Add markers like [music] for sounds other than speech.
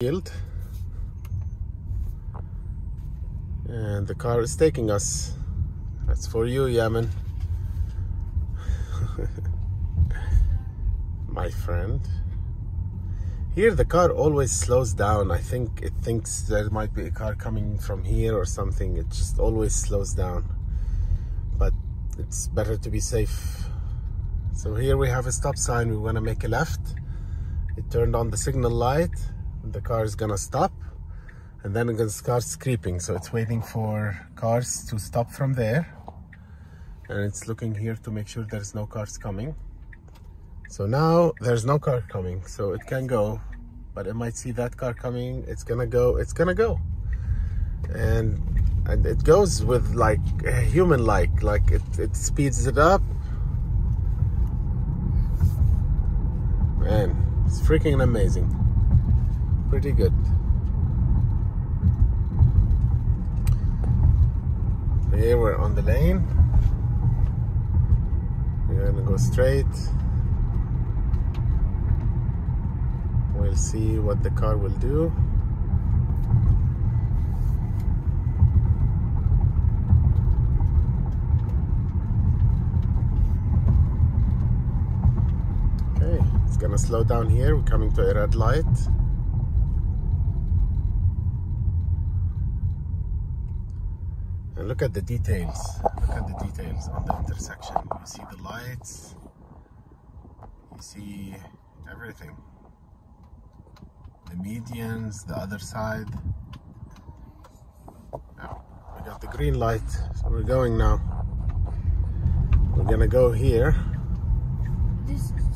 field and the car is taking us. That's for you Yemen [laughs] my friend. Here the car always slows down. I think it thinks there might be a car coming from here or something. It just always slows down. But it's better to be safe. So here we have a stop sign. We want to make a left. It turned on the signal light the car is gonna stop and then it starts creeping. So it's waiting for cars to stop from there and it's looking here to make sure there's no cars coming. So now there's no car coming so it can go but it might see that car coming it's gonna go it's gonna go. And and it goes with like human like like it, it speeds it up. Man it's freaking amazing pretty good. Here we're on the lane. We're gonna go straight. We'll see what the car will do. Okay, it's gonna slow down here. We're coming to a red light. And look at the details. Look at the details on the intersection. You see the lights. You see everything. The medians, the other side. Now, we got the green light. So we're going now. We're gonna go here. This is